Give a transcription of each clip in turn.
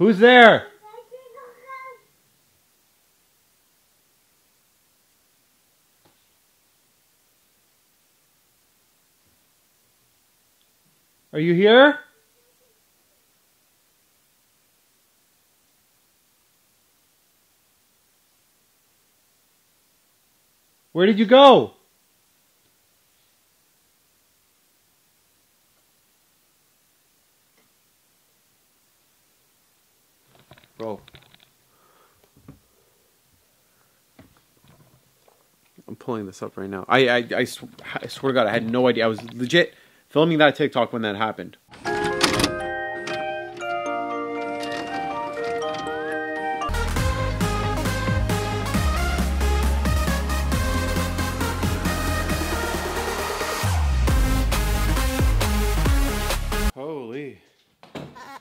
Who's there? Are you here? Where did you go? Bro. I'm pulling this up right now. I, I, I, sw- I swear to God, I had no idea. I was legit filming that TikTok when that happened. Holy.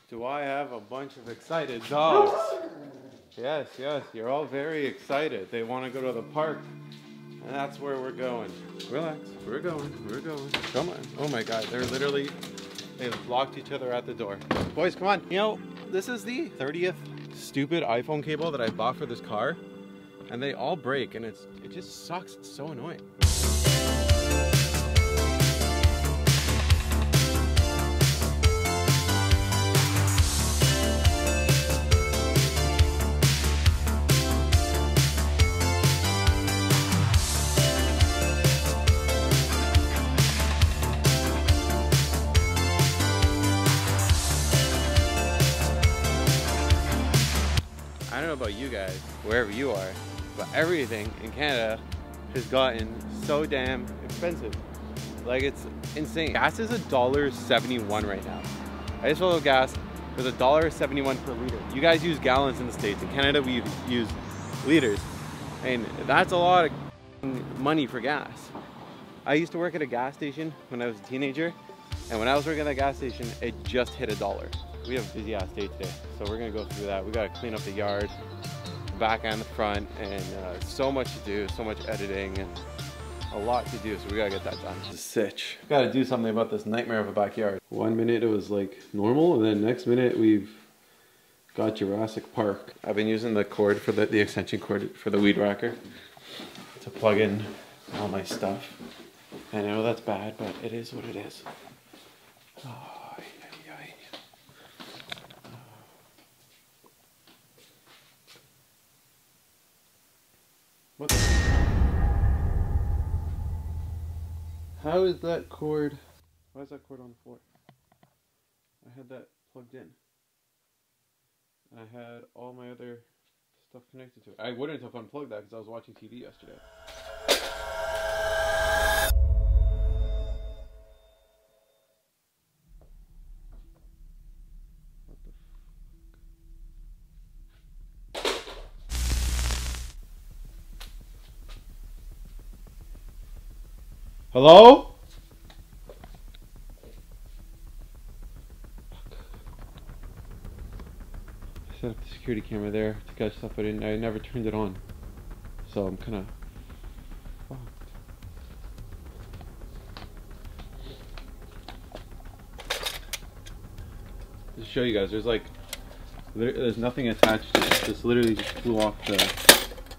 Do I have a bunch of excited dogs? Yes, yes, you're all very excited. They want to go to the park. And that's where we're going. Relax. We're going. We're going. Come on. Oh my god, they're literally they've locked each other at the door. Boys, come on. You know, this is the 30th stupid iPhone cable that I bought for this car. And they all break and it's it just sucks. It's so annoying. I don't know about you guys, wherever you are, but everything in Canada has gotten so damn expensive. Like it's insane. Gas is a dollar seventy-one right now. I just filled gas with a dollar seventy-one per liter. You guys use gallons in the states. In Canada, we use liters, and that's a lot of money for gas. I used to work at a gas station when I was a teenager, and when I was working at a gas station, it just hit a dollar. We have a busy ass day today, so we're gonna go through that. We gotta clean up the yard, the back and the front, and uh, so much to do, so much editing, and a lot to do, so we gotta get that done. It's a sitch. Gotta do something about this nightmare of a backyard. One minute it was like normal, and then next minute we've got Jurassic Park. I've been using the cord for the, the extension cord for the weed whacker to plug in all my stuff. I know that's bad, but it is what it is. Oh, ay, ay, ay. What? the- How is that cord? Why is that cord on the floor? I had that plugged in. I had all my other stuff connected to it. I wouldn't have unplugged that because I was watching TV yesterday. Hello? I set up the security camera there to catch stuff, but I, I never turned it on. So I'm kind of. To show you guys, there's like, there's nothing attached to it. This literally just flew off the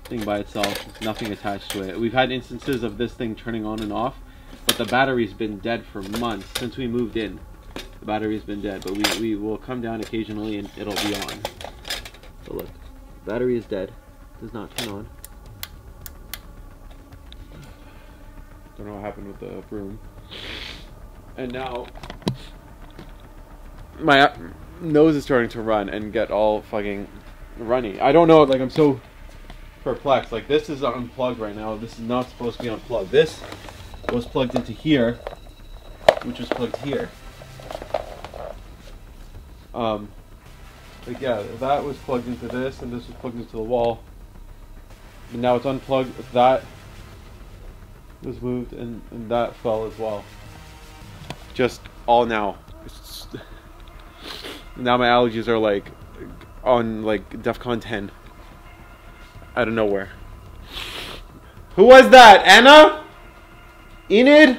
thing by itself. There's nothing attached to it. We've had instances of this thing turning on and off, but the battery's been dead for months since we moved in. The battery's been dead, but we, we will come down occasionally and it'll be on. But look, battery is dead. Does not turn on. Don't know what happened with the broom. And now my nose is starting to run and get all fucking runny. I don't know, like I'm so perplexed. Like this is unplugged right now. This is not supposed to be unplugged. This was plugged into here, which was plugged here. Um, like yeah, that was plugged into this, and this was plugged into the wall. And now it's unplugged. That was moved, and, and that fell as well. Just all now. Now my allergies are like on like DEFCON 10 out of nowhere. Who was that? Anna? Enid?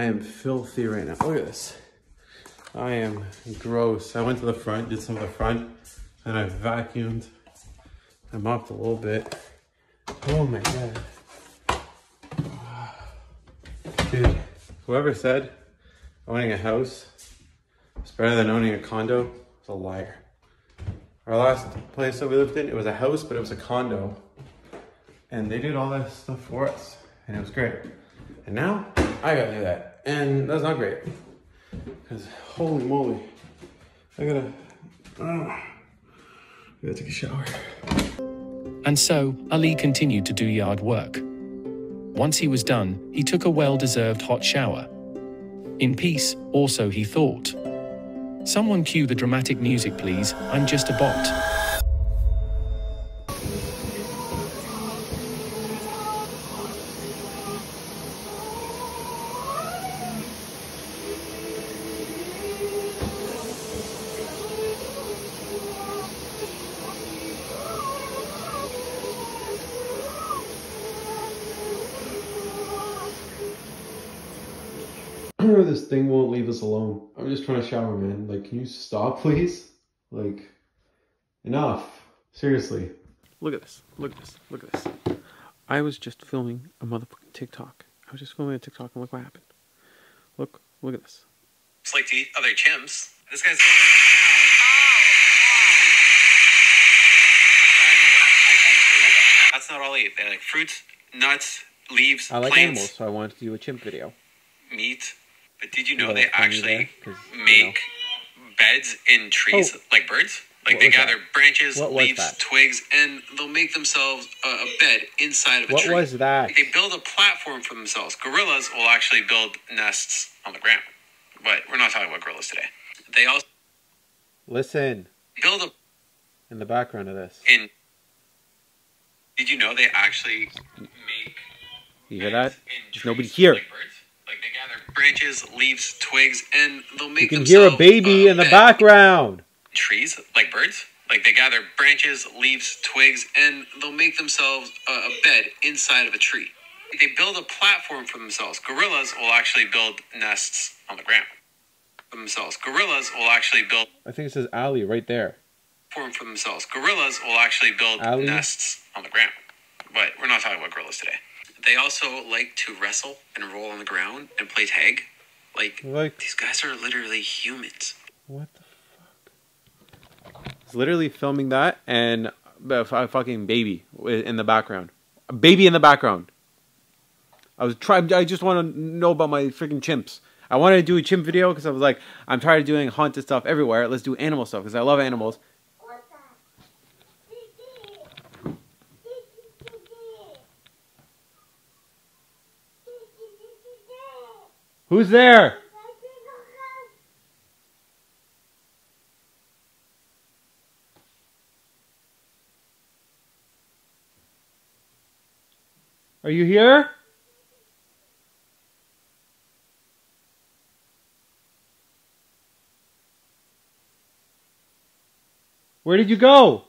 Am filthy right now. Look at this. I am gross. I went to the front, did some of the front, and I vacuumed. I mopped a little bit. Oh my god. Dude, whoever said owning a house is better than owning a condo is a liar. Our last place that we lived in, it was a house, but it was a condo. And they did all that stuff for us, and it was great. And now I gotta do that, and that's not great. Because holy moly, I gotta, uh, I gotta take a shower. And so, Ali continued to do yard work. Once he was done, he took a well deserved hot shower. In peace, also, he thought. Someone cue the dramatic music, please. I'm just a bot. I this thing won't leave us alone. I'm just trying to shower, man. Like, can you stop, please? Like, enough. Seriously. Look at this. Look at this. Look at this. I was just filming a motherfucking TikTok. I was just filming a TikTok and look what happened. Look, look at this. It's like to eat other chimps. This guy's going to town on a monkey. Anyway, I can't show you that. That's not all they eat. They like fruits, nuts, leaves, I like plants, animals, so I wanted to do a chimp video. meat. But did you know they actually there, 'cause, you make beds in trees Oh. like birds? Like What they was that? gather branches, What leaves, that? twigs, and they'll make themselves a, a bed inside of a What tree. was that? They build a platform for themselves. Gorillas will actually build nests on the ground. But we're not talking about gorillas today. They also Listen build a in the background of this. in did you know they actually make You hear that? There's nobody here. like birds? Like they gather branches, leaves, twigs, and they'll make You can hear a baby uh, in the background. Trees like birds. Like they gather branches, leaves, twigs, and they'll make themselves a, bed inside of a tree. They build a platform for themselves. Gorillas will actually build nests on the ground for themselves. Gorillas will actually build I think it says Ali right there. form for themselves. Gorillas will actually build Ali? nests on the ground. But we're not talking about gorillas today. They also like to wrestle and roll on the ground and play tag. Like, Like, these guys are literally humans. what the fuck? It's literally filming that and a fucking baby in the background. A baby in the background. I was trying. I just want to know about my freaking chimps. I wanted to do a chimp video because I was like, I'm tired of doing haunted stuff everywhere. Let's do animal stuff because I love animals. Who's there? Are you here? Where did you go?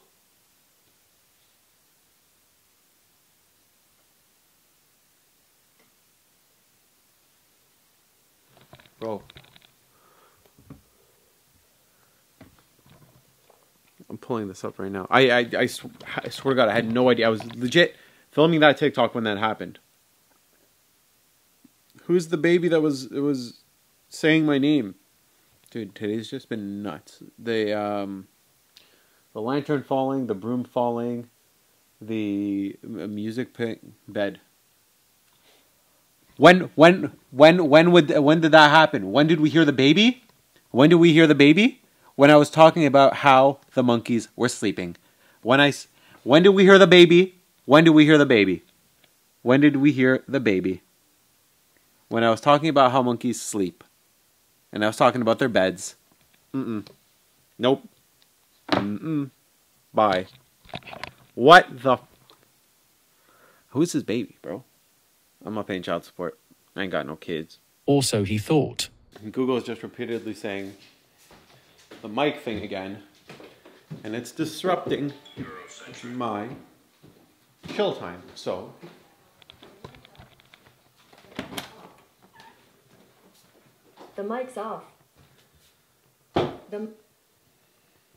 I'm pulling this up right now. I, I, I, sw- I swear to God, I had no idea. I was legit filming that TikTok when that happened. Who's the baby that was was saying my name? Dude, today's just been nuts. The um, the lantern falling, the broom falling, the music bed. When when when when would when did that happen? When did we hear the baby? When did we hear the baby? When I was talking about how the monkeys were sleeping. When I when did we hear the baby? When did we hear the baby? When did we hear the baby? When I was talking about how monkeys sleep. And I was talking about their beds. Mm-mm. Nope. Mm-mm. Bye. What the Who's his baby, bro? I'm not paying child support. I ain't got no kids. Also, he thought. Google is just repeatedly saying the mic thing again, and it's disrupting my chill time. So The mic's off. The,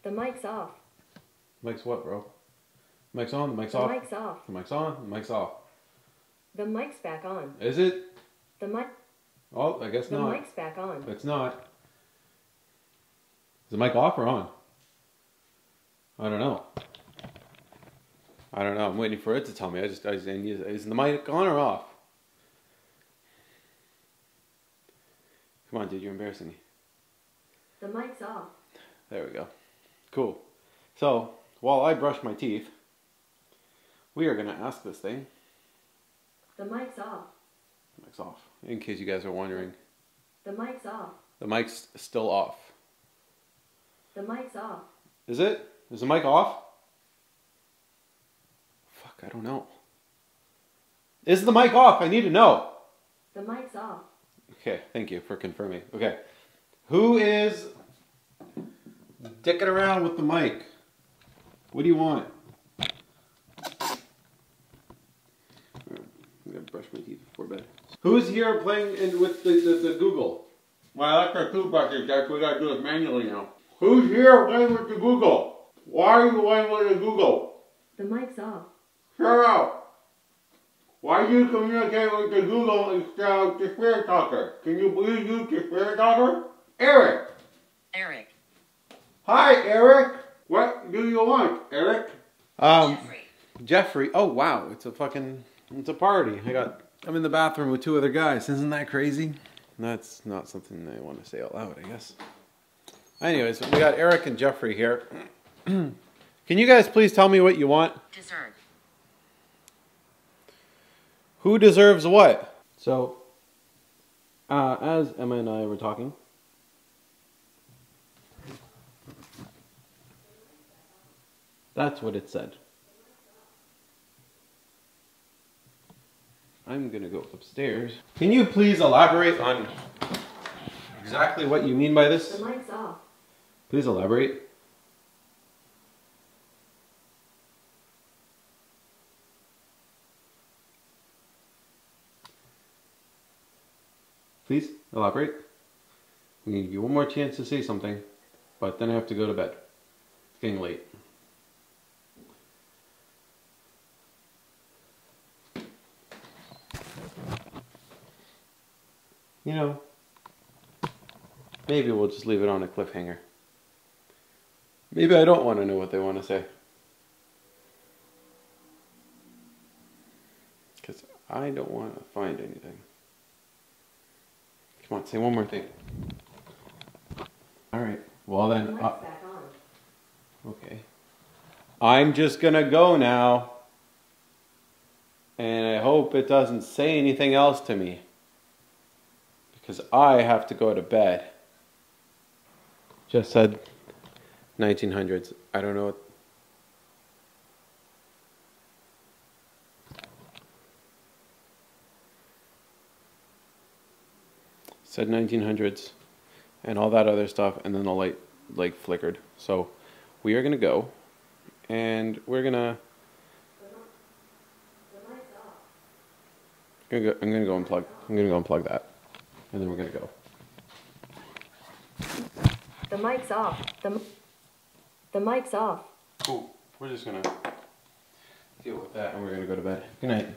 the mic's off. Mic's what, bro? Mic's on, the mic's The off. mic's off. The mic's on, the mic's off. The mic's back on. Is it? The mic. Oh, I guess The not. mic's back on. It's not. Is the mic off or on? I don't know. I don't know. I'm waiting for it to tell me. I just, I just is, is the mic on or off? Come on, dude, you're embarrassing me. The mic's off. There we go. Cool. So, while I brush my teeth, we are going to ask this thing. The mic's off. Mic's off. In case you guys are wondering, The mic's off. the mic's still off. The mic's off. Is it? Is the mic off? Fuck, I don't know. Is the mic off? I need to know. The mic's off. Okay, thank you for confirming. Okay. Who is dicking around with the mic? What do you want? I'm gonna brush my teeth before bed. Who's here playing in with the, the, the Google? My electric toothbrushes, guys, we gotta do it manually now. Who's here playing with the Google? Why are you playing with the Google? The mic's off. Shut up! Why do you communicate with the Google instead of the Spirit Talker? Can you please use the Spirit Talker? Eric! Eric. Hi, Eric! What do you want, Eric? Um, Jeffrey. Jeffrey. Oh, wow. It's a fucking, it's a party. I got, I'm in the bathroom with two other guys. Isn't that crazy? That's not something I want to say out loud, I guess. Anyways, we got Eric and Jeffrey here. Can you guys please tell me what you want? Deserve. Who deserves what? So, uh, as Emma and I were talking, that's what it said. I'm gonna go upstairs. Can you please elaborate on exactly what you mean by this? The mic's off. Please elaborate. Please elaborate. We give you one more chance to say something, but then I have to go to bed. It's getting late. You know, maybe we'll just leave it on a cliffhanger. Maybe I don't want to know what they want to say. Because I don't want to find anything. Come on, say one more thing. Alright, well then, uh, back on. okay. I'm just gonna go now. And I hope it doesn't say anything else to me. Because I have to go to bed. Just said 1900s. I don't know. Said 1900s and all that other stuff, and then the light like flickered. So we are gonna go, and we're gonna. The mic's off. I'm gonna go, I'm gonna go unplug. I'm gonna go unplug that, and then we're gonna go. The mic's off. The, the mic's off. Cool. We're just gonna deal with that, and we're gonna go to bed. Good night.